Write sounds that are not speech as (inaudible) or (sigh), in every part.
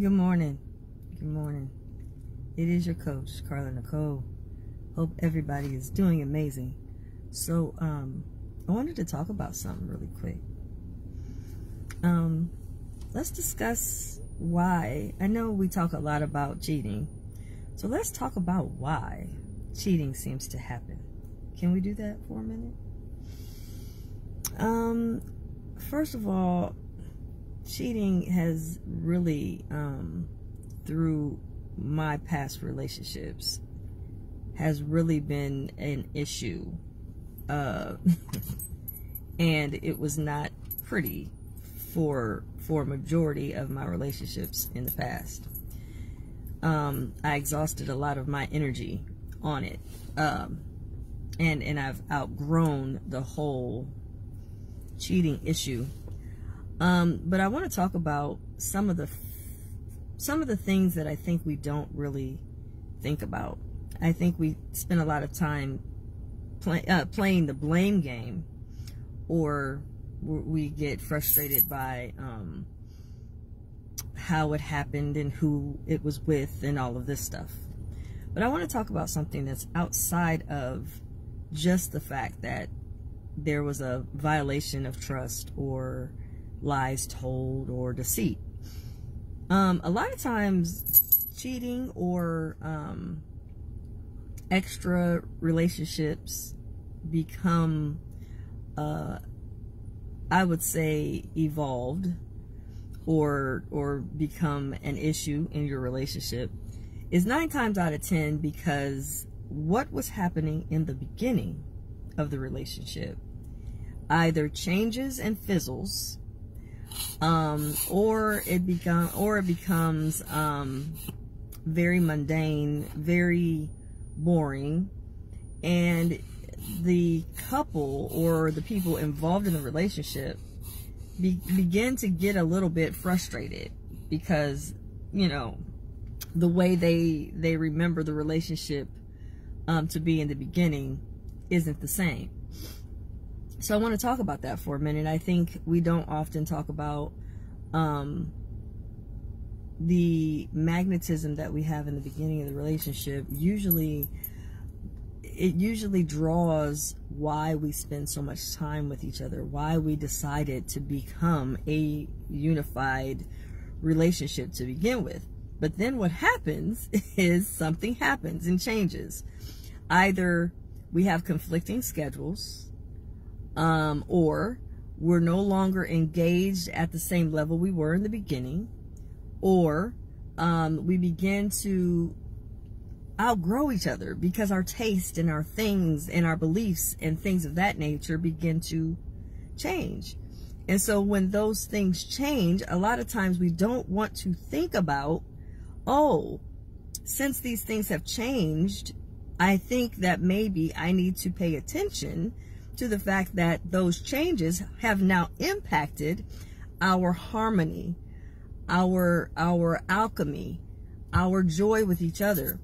Good morning. Good morning. It is your coach, Carla Nicole. Hope everybody is doing amazing. So, um, I wanted to talk about something really quick. Um, let's discuss why. I know we talk a lot about cheating. So let's talk about why cheating seems to happen. Can we do that for a minute? Um, first of all, cheating has really, um, through my past relationships, has really been an issue. Uh, (laughs) and it was not pretty for for a majority of my relationships in the past. Um, I exhausted a lot of my energy on it, um, and and I've outgrown the whole cheating issue um, but I want to talk about some of the some of the things that I think we don't really think about. I think we spend a lot of time play, uh, playing the blame game, or we get frustrated by um, how it happened and who it was with and all of this stuff. But I want to talk about something that's outside of just the fact that there was a violation of trust or lies told or deceit. Um, a lot of times, cheating or um, extra relationships become, uh, I would say, evolved or or become an issue in your relationship is nine times out of ten because what was happening in the beginning of the relationship either changes and fizzles um, or it become or it becomes um, very mundane, very boring, and the couple or the people involved in the relationship be, begin to get a little bit frustrated because you know the way they they remember the relationship um, to be in the beginning isn't the same so I want to talk about that for a minute. I think we don't often talk about um, the magnetism that we have in the beginning of the relationship. Usually, it usually draws why we spend so much time with each other, why we decided to become a unified relationship to begin with. But then what happens (laughs) is something happens and changes. Either we have conflicting schedules, um, or we're no longer engaged at the same level we were in the beginning, or um, we begin to outgrow each other because our taste and our things and our beliefs and things of that nature begin to change. And so when those things change, a lot of times we don't want to think about, oh, since these things have changed, I think that maybe I need to pay attention to the fact that those changes have now impacted our harmony, our, our alchemy, our joy with each other.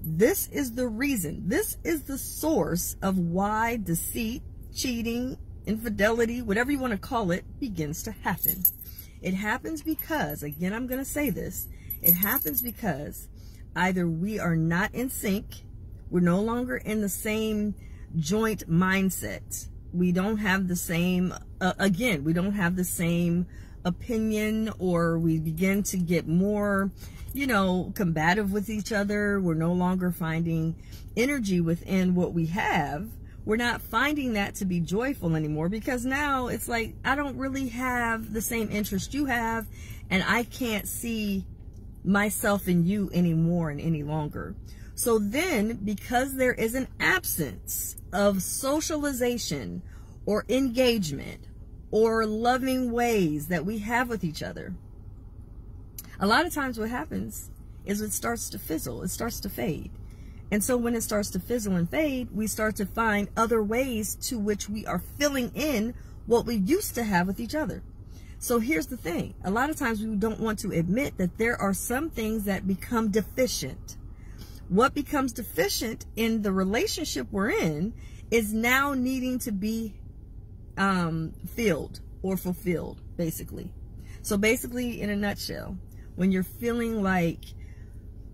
This is the reason, this is the source of why deceit, cheating, infidelity, whatever you want to call it, begins to happen. It happens because, again, I'm going to say this, it happens because either we are not in sync, we're no longer in the same joint mindset. We don't have the same, uh, again, we don't have the same opinion or we begin to get more, you know, combative with each other. We're no longer finding energy within what we have. We're not finding that to be joyful anymore because now it's like, I don't really have the same interest you have and I can't see myself in you anymore and any longer. So then, because there is an absence of socialization or engagement or loving ways that we have with each other, a lot of times what happens is it starts to fizzle, it starts to fade. And so when it starts to fizzle and fade, we start to find other ways to which we are filling in what we used to have with each other. So here's the thing. A lot of times we don't want to admit that there are some things that become deficient what becomes deficient in the relationship we're in is now needing to be um, filled or fulfilled, basically. So basically, in a nutshell, when you're feeling like,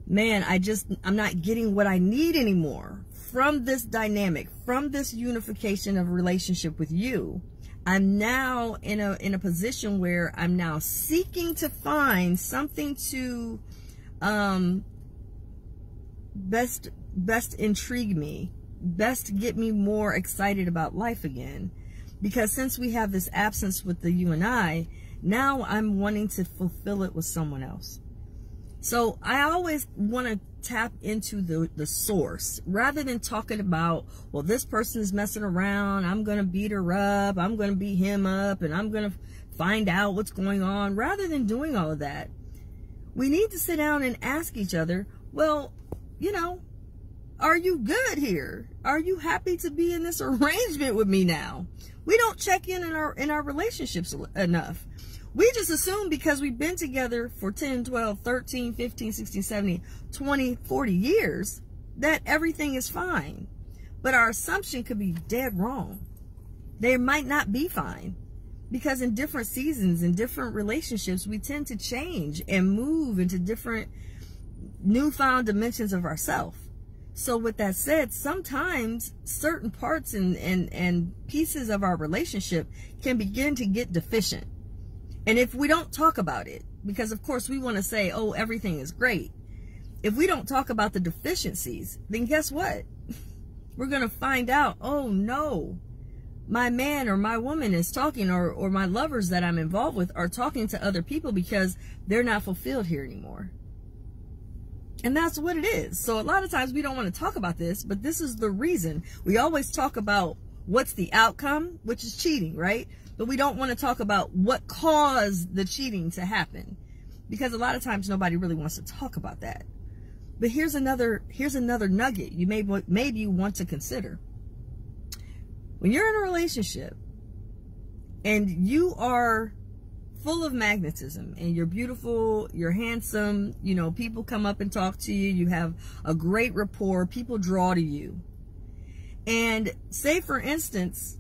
man, I just, I'm not getting what I need anymore from this dynamic, from this unification of relationship with you, I'm now in a in a position where I'm now seeking to find something to um best best intrigue me, best get me more excited about life again. Because since we have this absence with the you and I, now I'm wanting to fulfill it with someone else. So I always want to tap into the, the source rather than talking about, well, this person is messing around. I'm going to beat her up. I'm going to beat him up and I'm going to find out what's going on. Rather than doing all of that, we need to sit down and ask each other, well, you know, are you good here? Are you happy to be in this (laughs) arrangement with me now? We don't check in in our, in our relationships enough. We just assume because we've been together for 10, 12, 13, 15, 16, 17, 20, 40 years that everything is fine. But our assumption could be dead wrong. They might not be fine. Because in different seasons, in different relationships, we tend to change and move into different newfound dimensions of ourself. So with that said, sometimes certain parts and, and, and pieces of our relationship can begin to get deficient. And if we don't talk about it, because of course we want to say, oh, everything is great. If we don't talk about the deficiencies, then guess what? (laughs) We're going to find out, oh no, my man or my woman is talking or, or my lovers that I'm involved with are talking to other people because they're not fulfilled here anymore. And that's what it is. So a lot of times we don't want to talk about this, but this is the reason. We always talk about what's the outcome, which is cheating, right? but we don't want to talk about what caused the cheating to happen because a lot of times nobody really wants to talk about that. But here's another here's another nugget you may maybe you want to consider. When you're in a relationship and you are full of magnetism and you're beautiful, you're handsome, you know, people come up and talk to you, you have a great rapport, people draw to you. And say for instance,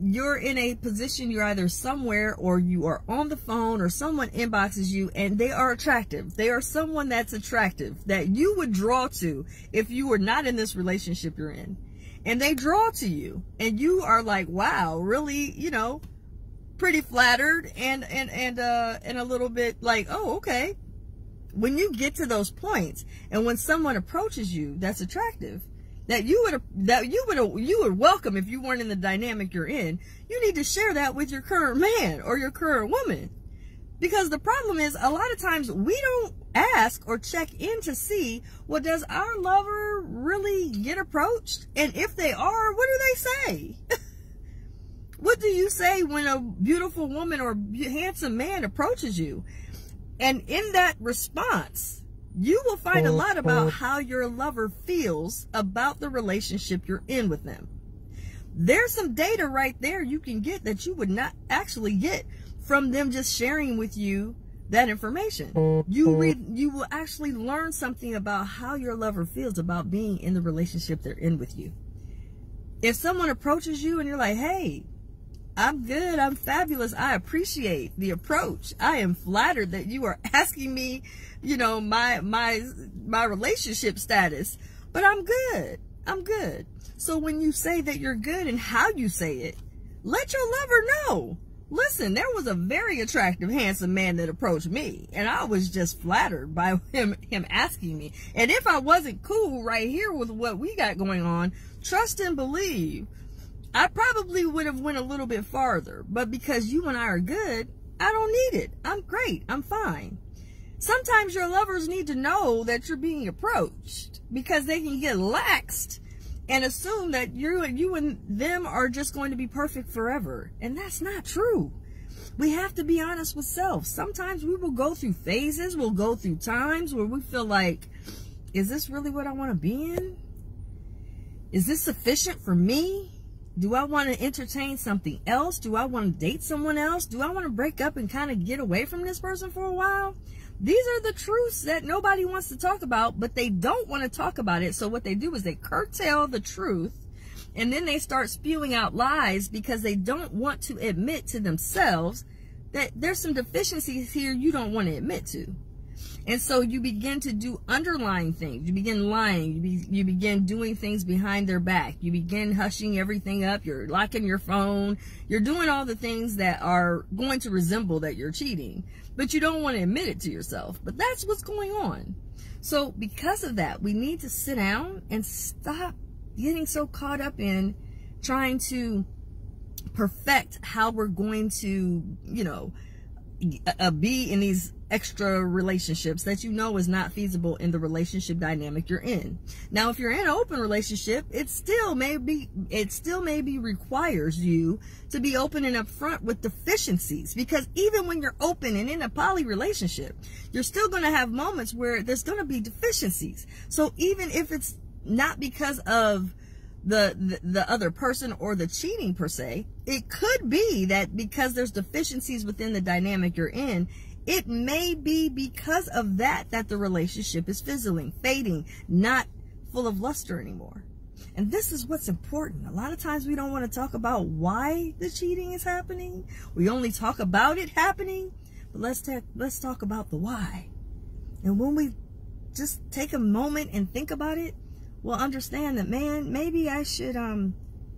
you're in a position you're either somewhere or you are on the phone or someone inboxes you and they are attractive. They are someone that's attractive that you would draw to if you were not in this relationship you're in. And they draw to you and you are like, wow, really, you know, pretty flattered and, and, and, uh, and a little bit like, oh, okay. When you get to those points and when someone approaches you that's attractive, that you would that you would you would welcome if you weren't in the dynamic you're in you need to share that with your current man or your current woman. Because the problem is a lot of times we don't ask or check in to see well does our lover really get approached? And if they are what do they say what do you say when a beautiful woman or handsome man approaches you and in that response you will find a lot about how your lover feels about the relationship you're in with them. There's some data right there you can get that you would not actually get from them just sharing with you that information. You read, you will actually learn something about how your lover feels about being in the relationship they're in with you. If someone approaches you and you're like, hey, I'm good. I'm fabulous. I appreciate the approach. I am flattered that you are asking me, you know, my, my, my relationship status, but I'm good. I'm good. So when you say that you're good and how you say it, let your lover know. Listen, there was a very attractive, handsome man that approached me, and I was just flattered by (laughs) him him asking me. And if I wasn't cool right here with what we got going on, trust and believe I probably would have went a little bit farther, but because you and I are good, I don't need it. I'm great. I'm fine. Sometimes your lovers need to know that you're being approached because they can get laxed and assume that you you and them are just going to be perfect forever. And that's not true. We have to be honest with self. Sometimes we will go through phases, we'll go through times where we feel like, is this really what I want to be in? Is this sufficient for me? Do I want to entertain something else? Do I want to date someone else? Do I want to break up and kind of get away from this person for a while? These are the truths that nobody wants to talk about, but they don't want to talk about it. So what they do is they curtail the truth and then they start spewing out lies because they don't want to admit to themselves that there's some deficiencies here you don't want to admit to. And so you begin to do underlying things. You begin lying. You, be, you begin doing things behind their back. You begin hushing everything up. You're locking your phone. You're doing all the things that are going to resemble that you're cheating, but you don't want to admit it to yourself. But that's what's going on. So because of that, we need to sit down and stop getting so caught up in trying to perfect how we're going to, you know, uh, be in these extra relationships that you know is not feasible in the relationship dynamic you're in. Now, if you're in an open relationship, it still may be, it still maybe requires you to be open and upfront with deficiencies because even when you're open and in a poly relationship, you're still going to have moments where there's going to be deficiencies. So even if it's not because of the, the, the other person or the cheating per se. It could be that because there's deficiencies within the dynamic you're in, it may be because of that that the relationship is fizzling, fading, not full of luster anymore. And this is what's important. A lot of times we don't want to talk about why the cheating is happening. We only talk about it happening. But let's ta- let's talk about the why. And when we just take a moment and think about it, we'll understand that man maybe i should um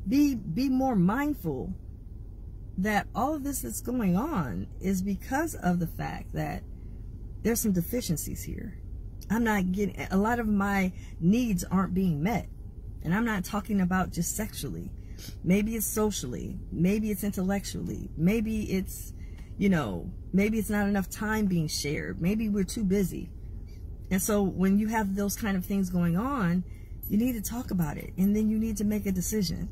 be be more mindful that all of this that's going on is because of the fact that there's some deficiencies here. I'm not getting a lot of my needs aren't being met. And i'm not talking about just sexually. Maybe it's socially. Maybe it's intellectually. Maybe it's you know maybe it's not enough time being shared. Maybe we're too busy. And so when you have those kind of things going on you need to talk about it. And then you need to make a decision.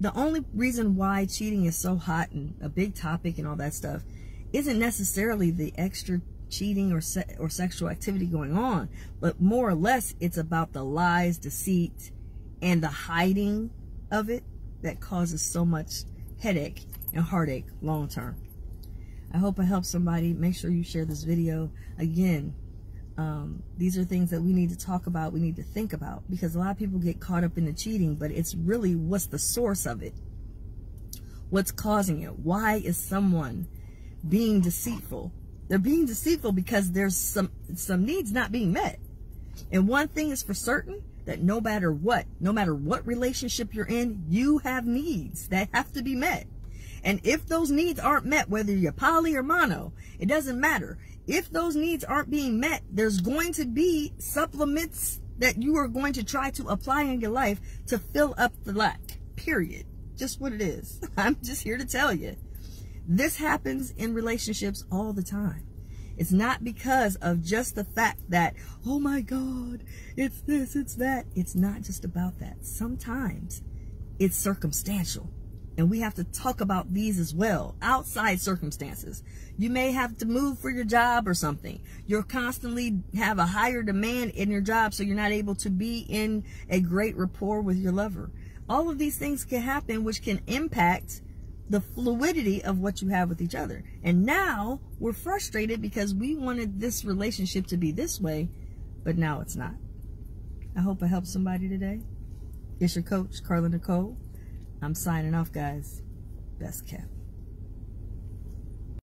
The only reason why cheating is so hot and a big topic and all that stuff isn't necessarily the extra cheating or se or sexual activity going on, but more or less it's about the lies, deceit, and the hiding of it that causes so much headache and heartache long term. I hope I helped somebody. Make sure you share this video. Again, um, these are things that we need to talk about, we need to think about because a lot of people get caught up in the cheating, but it's really what's the source of it? What's causing it? Why is someone being deceitful? They're being deceitful because there's some some needs not being met. And one thing is for certain that no matter what, no matter what relationship you're in, you have needs that have to be met. And if those needs aren't met, whether you're poly or mono, it doesn't matter if those needs aren't being met, there's going to be supplements that you are going to try to apply in your life to fill up the lack. Period. Just what it is. (laughs) I'm just here to tell you. This happens in relationships all the time. It's not because of just the fact that, oh my God, it's this, it's that. It's not just about that. Sometimes it's circumstantial. And we have to talk about these as well, outside circumstances. You may have to move for your job or something. You're constantly have a higher demand in your job, so you're not able to be in a great rapport with your lover. All of these things can happen, which can impact the fluidity of what you have with each other. And now we're frustrated because we wanted this relationship to be this way, but now it's not. I hope I helped somebody today. It's your coach, Carla Nicole. I'm signing off, guys. Best kept.